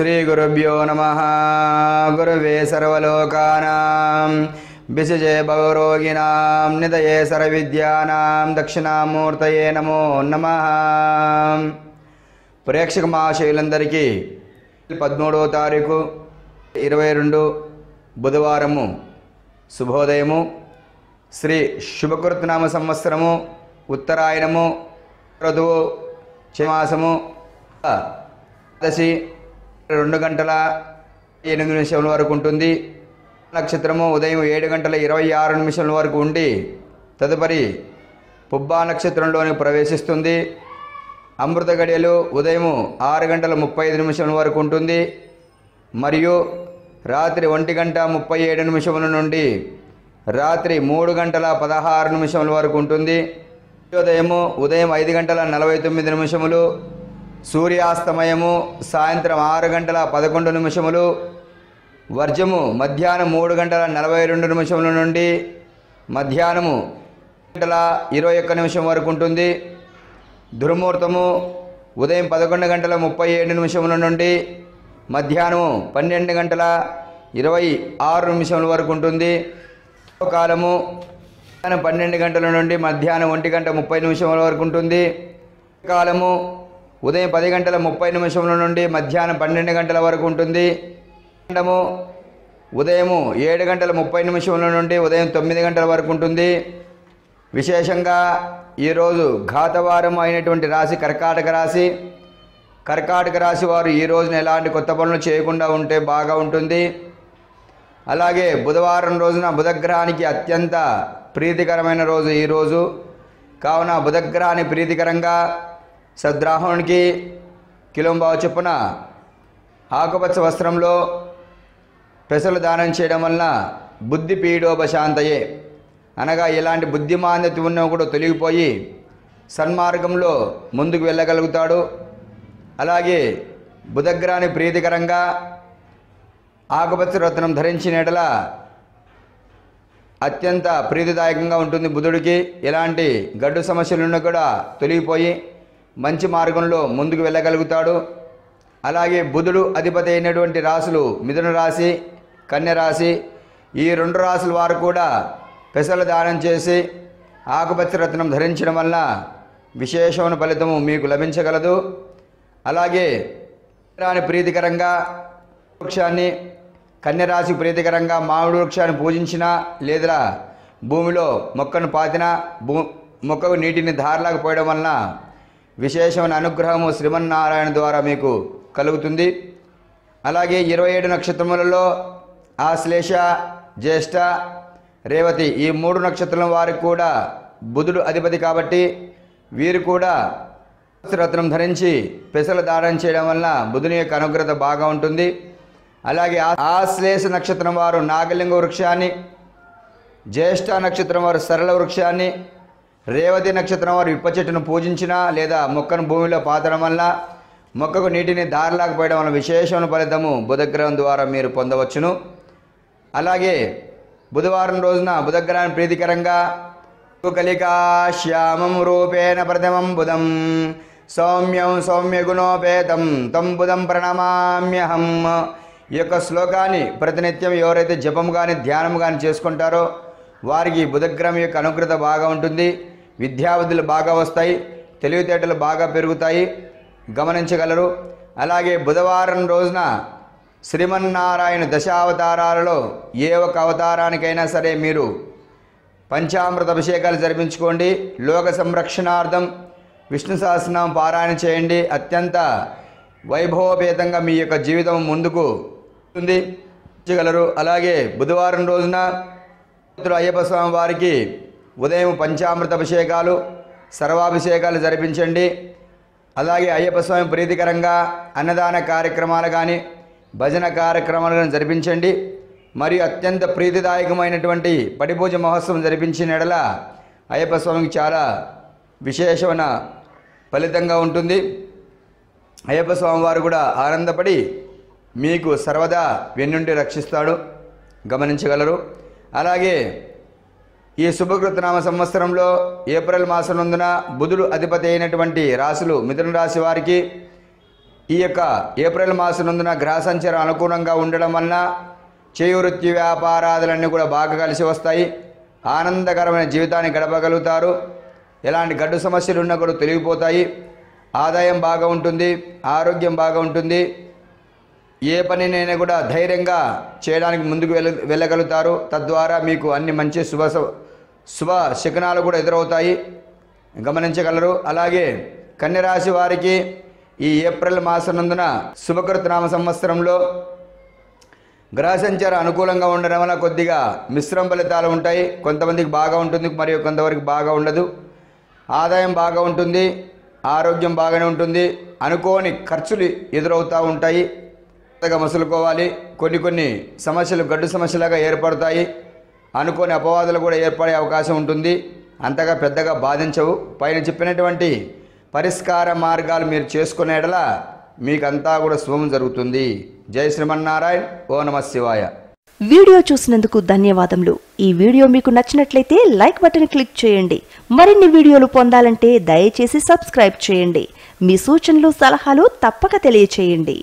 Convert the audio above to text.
శ్రీ గురుభ్యో నమ గురువే సర్వలోకానాం విశజే భవరోగిణాం నిదయే సర్వవిద్యానాం దక్షిణామూర్తయే నమో నమ ప్రేక్షక మహాశయులందరికీ పదమూడవ తారీఖు ఇరవై రెండు బుధవారము శుభోదయము. శ్రీ శుభకృతనామ సంవత్సరము ఉత్తరాయణము ఋతువు చమాసము దశి రెండు గంటల ఎనిమిది నిమిషముల వరకు ఉంటుంది. నక్షత్రము ఉదయం ఏడు గంటల ఇరవై ఆరు నిమిషముల వరకు ఉండి తదుపరి పుబ్బా నక్షత్రంలోని ప్రవేశిస్తుంది. అమృత గడియలు ఉదయం ఆరు గంటల ముప్పై ఐదు నిమిషముల వరకు ఉంటుంది. మరియు రాత్రి ఒంటి గంట ముప్పై ఏడు నిమిషముల నుండి రాత్రి మూడు గంటల పదహారు నిమిషముల వరకు ఉంటుంది. సూర్యోదయము ఉదయం ఐదు గంటల నలభై తొమ్మిది నిమిషములు సూర్యాస్తమయము సాయంత్రం ఆరు గంటల పదకొండు నిమిషములు వర్జము మధ్యాహ్నం మూడు గంటల నలభై రెండు నిమిషముల నుండి మధ్యాహ్నము గంటల ఇరవై ఒక్క నిమిషం వరకు ఉంటుంది. దుర్ముహూర్తము ఉదయం పదకొండు గంటల ముప్పై ఏడు నిమిషముల నుండి మధ్యాహ్నము పన్నెండు గంటల ఇరవై ఆరు నిమిషముల వరకు ఉంటుంది. కాలము పన్నెండు గంటల నుండి మధ్యాహ్నం ఒంటి గంట ముప్పై నిమిషముల వరకు ఉంటుంది. కాలము ఉదయం పది గంటల ముప్పై నిమిషముల నుండి మధ్యాహ్నం పన్నెండు గంటల వరకు ఉంటుంది. గంటము ఉదయము ఏడు గంటల ముప్పై నిమిషముల నుండి ఉదయం తొమ్మిది గంటల వరకు ఉంటుంది. విశేషంగా ఈరోజు ఘాతవారం అయినటువంటి రాశి కర్కాటక రాశి. కర్కాటక రాశి వారు ఈ రోజున ఎలాంటి కొత్త పనులు చేయకుండా ఉంటే బాగా ఉంటుంది. అలాగే బుధవారం రోజున బుధగ్రహానికి అత్యంత ప్రీతికరమైన రోజు ఈరోజు కావున బుధగ్రహాన్ని ప్రీతికరంగా సద్రాహునికి కిలోంబావు చొప్పున ఆకుపచ్చ వస్త్రంలో పెసలు దానం చేయడం వలన బుద్ధి పీడోపశాంతయే అనగా ఎలాంటి బుద్ధిమాంద్యత ఉన్నా కూడా తొలగిపోయి సన్మార్గంలో ముందుకు వెళ్ళగలుగుతాడు. అలాగే బుధగ్రాని ప్రీతికరంగా ఆకుపచ్చ రత్నం ధరించిన ఎడల అత్యంత ప్రీతిదాయకంగా ఉంటుంది బుధుడికి. ఎలాంటి గడ్డు సమస్యలున్నా కూడా తొలగిపోయి మంచి మార్గంలో ముందుకు వెళ్ళగలుగుతాడు. అలాగే బుధుడు అధిపతి అయినటువంటి రాశులు మిథున రాశి కన్య రాశి ఈ రెండు రాసుల వారు కూడా పెసలు దానం చేసి ఆకుపచ్చ రత్నం ధరించడం వల్ల విశేషమైన ఫలితము మీకు లభించగలదు. అలాగే రాని ప్రీతికరంగా వృక్షాన్ని కన్యరాశి ప్రీతికరంగా మామిడి వృక్షాన్ని పూజించినా లేదా భూమిలో మొక్కను పాతినా భూ మొక్కకు నీటిని ధారలాగా పోయడం వలన విశేషమైన అనుగ్రహము శ్రీమన్నారాయణ ద్వారా మీకు కలుగుతుంది. అలాగే ఇరవై ఏడు నక్షత్రములలో ఆశ్లేష జ్యేష్ఠ రేవతి ఈ మూడు నక్షత్రం వారికి కూడా బుధుడు అధిపతి కాబట్టి వీరు కూడా రత్నం ధరించి పెసలు దానం చేయడం వలన బుధుని యొక్క అనుగ్రత బాగా ఉంటుంది. అలాగే ఆ- ఆశ్లేష నక్షత్రం వారు నాగలింగ వృక్షాన్ని జ్యేష్ఠ నక్షత్రం వారు సరళ వృక్షాన్ని రేవతి నక్షత్రం వారు ఇప్ప చెట్టును పూజించినా లేదా మొక్కను భూమిలో పాతడం వల్ల మొక్కకు నీటిని దారిలాకపోయడం వల్ల విశేషమైన ఫలితము బుధగ్రహం ద్వారా మీరు పొందవచ్చును. అలాగే బుధవారం రోజున బుధగ్రహాన్ని ప్రీతికరంగా కలికాశ్యామం రూపేణ ప్రథమం బుధం సౌమ్యం సౌమ్య గుణోపేతం తం బుధం ప్రణమామ్యహం. ఈ యొక్క శ్లోకాన్ని ప్రతినిత్యం ఎవరైతే జపం కానీ ధ్యానం కానీ చేసుకుంటారో వారికి బుధగ్రహం యొక్క అనుగ్రత బాగా ఉంటుంది. విద్యావధులు బాగా వస్తాయి తెలివితేటలు బాగా పెరుగుతాయి గమనించగలరు. అలాగే బుధవారం రోజున శ్రీమన్నారాయణ దశావతారాలలో ఏ ఒక అవతారానికైనా సరే మీరు పంచామృత అభిషేకాలు జరిపించుకోండి లోక సంరక్షణార్థం విష్ణు సహస్రనామం పారాయణ చేయండి. అత్యంత వైభవపేతంగా మీ యొక్క జీవితం ముందుకు ఉంది చేయగలరు అలాగే బుధవారం రోజున అయ్యప్ప స్వామి వారికి ఉదయం పంచామృత అభిషేకాలు సర్వాభిషేకాలు జరిపించండి. అలాగే అయ్యప్ప స్వామి ప్రీతికరంగా అన్నదాన కార్యక్రమాలు కానీ భజన కార్యక్రమాలు కానీ జరిపించండి. మరియు అత్యంత ప్రీతిదాయకమైనటువంటి పడిపూజ మహోత్సవం జరిపించిన ఎడల అయ్యప్ప స్వామికి చాలా విశేషమైన ఫలితంగా ఉంటుంది. అయ్యప్ప స్వామి వారు కూడా ఆనందపడి మీకు సర్వదా వెన్నుండి రక్షిస్తాడు. గమనించగలరు. అలాగే ఈ శుభకృతనామ సంవత్సరంలో ఏప్రిల్ మాసం నందున బుధుడు అధిపతి అయినటువంటి రాశులు మిథున రాశి వారికి ఈ యొక్క ఏప్రిల్ మాసం నందున గ్రహ సంచారం అనుకూలంగా ఉండడం వలన చేయువృత్తి వ్యాపారాదులన్నీ కూడా బాగా కలిసి వస్తాయి. ఆనందకరమైన జీవితాన్ని గడపగలుగుతారు. ఎలాంటి గడ్డు సమస్యలు ఉన్నా కూడా తొలగిపోతాయి. ఆదాయం బాగా ఉంటుంది. ఆరోగ్యం బాగా ఉంటుంది. ఏ పనినైనా కూడా ధైర్యంగా చేయడానికి ముందుకు వెళ్ళ వెళ్ళగలుగుతారు. తద్వారా మీకు అన్ని మంచి శుభ శుభ శకునాలు కూడా ఎదురవుతాయి. గమనించగలరు. అలాగే కన్యరాశి వారికి ఈ ఏప్రిల్ మాసనందున శుభకృతనామ సంవత్సరంలో గ్రహ సంచారం అనుకూలంగా ఉండడం వల్ల కొద్దిగా మిశ్రమ ఫలితాలు ఉంటాయి. కొంతమందికి బాగా ఉంటుంది మరియు కొంతవరకు బాగా ఉండదు. ఆదాయం బాగా ఉంటుంది ఆరోగ్యం బాగానే ఉంటుంది. అనుకోని ఖర్చులు ఎదురవుతూ ఉంటాయి. కొత్తగా మసులుకోవాలి. కొన్ని కొన్ని సమస్యలు గడ్డు సమస్యలుగా ఏర్పడతాయి. అనుకోని అపవాదులు కూడా ఏర్పడే అవకాశం ఉంటుంది. అంతగా పెద్దగా బాధించవు. పైన చెప్పినటువంటి పరిష్కార మార్గాలు మీరు చేసుకునేటలా మీకంతా కూడా శుభం జరుగుతుంది. జై శ్రీమన్నారాయణ. ఓ నమ శివాయ. వీడియో చూసినందుకు ధన్యవాదములు. ఈ వీడియో మీకు నచ్చినట్లయితే లైక్ బటన్ క్లిక్ చేయండి. మరిన్ని వీడియోలు పొందాలంటే దయచేసి సబ్స్క్రైబ్ చేయండి. మీ సూచనలు సలహాలు తప్పక తెలియచేయండి.